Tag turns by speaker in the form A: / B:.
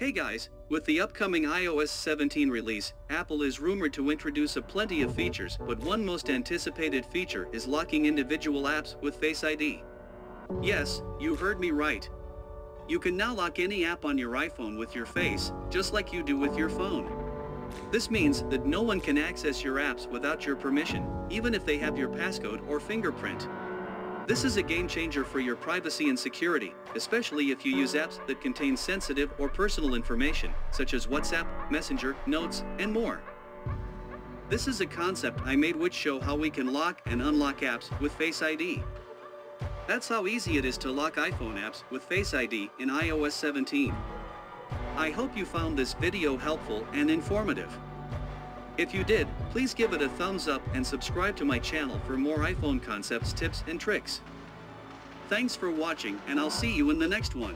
A: Hey guys, with the upcoming iOS 17 release, Apple is rumored to introduce a plenty of features, but one most anticipated feature is locking individual apps with Face ID. Yes, you heard me right. You can now lock any app on your iPhone with your face, just like you do with your phone. This means that no one can access your apps without your permission, even if they have your passcode or fingerprint. This is a game changer for your privacy and security, especially if you use apps that contain sensitive or personal information, such as WhatsApp, Messenger, Notes, and more. This is a concept I made which show how we can lock and unlock apps with Face ID. That's how easy it is to lock iPhone apps with Face ID in iOS 17. I hope you found this video helpful and informative. If you did, please give it a thumbs up and subscribe to my channel for more iPhone concepts, tips, and tricks. Thanks for watching and I'll see you in the next one.